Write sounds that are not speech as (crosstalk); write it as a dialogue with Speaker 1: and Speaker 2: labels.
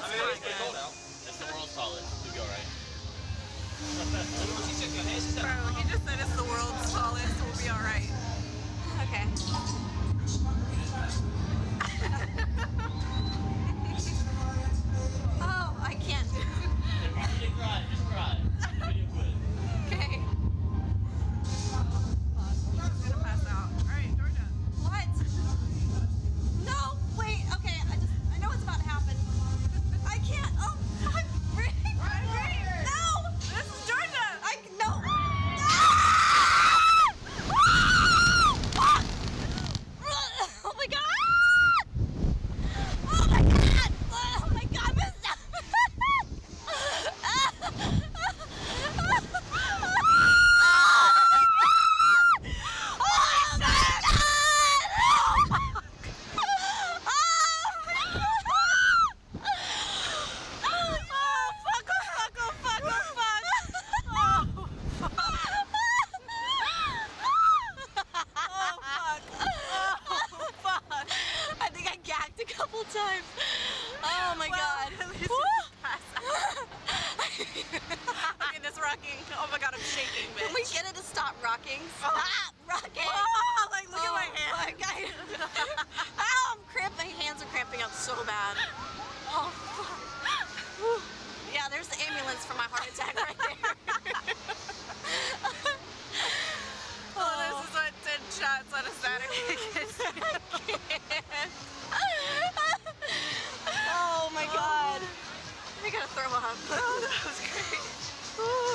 Speaker 1: That's
Speaker 2: I mean,
Speaker 1: fine.
Speaker 2: it's pretty.
Speaker 3: It's the world's tallest. You'll be alright.
Speaker 2: She said, "Go ahead." She said,
Speaker 1: Bro, he just said it's the world's tallest. We'll be alright. Couple times. Oh my god. (laughs) (laughs) okay, this rocking. Oh my god, I'm shaking, bitch. Can we get it to stop rocking? Oh. Stop rocking. Oh, like look at my oh hand. Ow, (laughs) oh, I'm cramping. My hands are cramping up so bad. Oh fuck. Yeah, there's the ambulance for my heart attack right there. oh, this is what 10 shots on a Saturday. oh my god. I (laughs) Oh, that was great. Oh.